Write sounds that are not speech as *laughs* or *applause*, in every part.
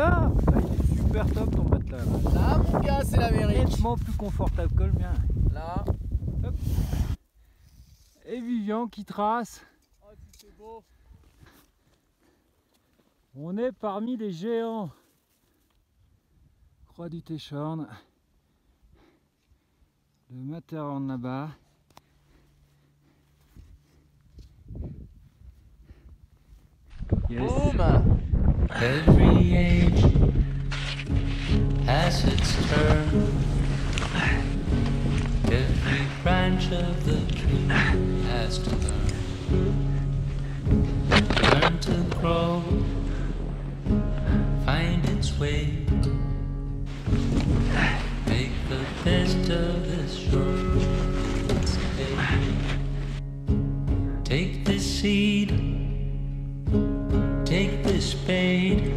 là Il est super top ton matelas. Là, Là, mon gars, c'est l'Amérique. nettement plus confortable que le mien. Là. Et Vivian qui trace. Oh, c'est beau. On est parmi les géants. Croix du Téchorn. Le Matterhorn là-bas. Yes. Boum. Every age turn. Every branch of the tree has to learn. Learn to grow, find its way. Make the best of this short day. Take this seed Take this spade.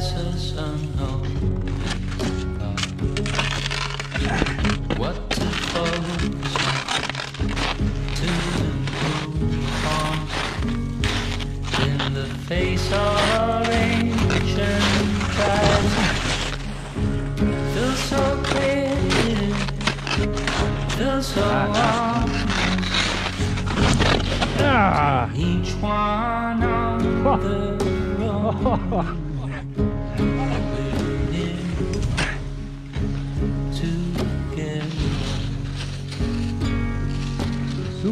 Will pass us unknown. What to focus on, to improve on, in the face of ancient tribes. Feels so clear, feels so. Ah Each one on *laughs* the road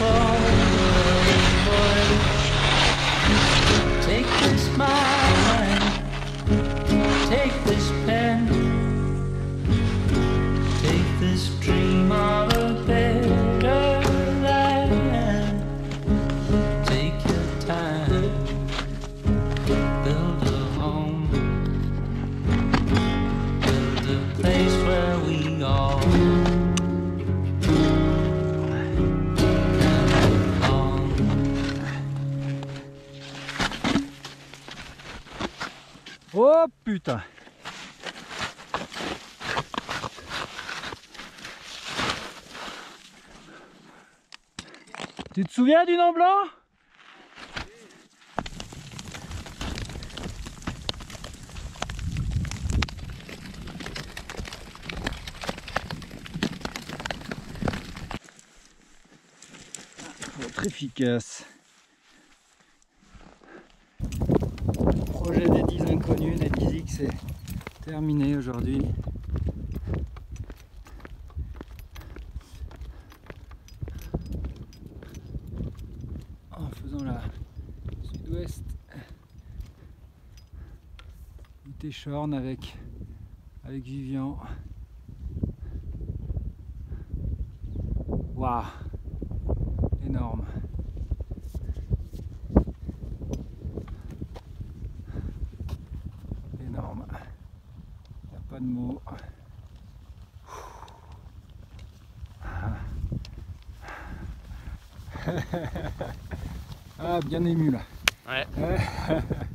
Oh. Tu te souviens du nom blanc? Être efficace. Des 10 X est terminé aujourd'hui. En faisant la sud-ouest du Téchorn avec, avec Vivian. Waouh énorme. Ah, bien ému là. Ouais. *laughs*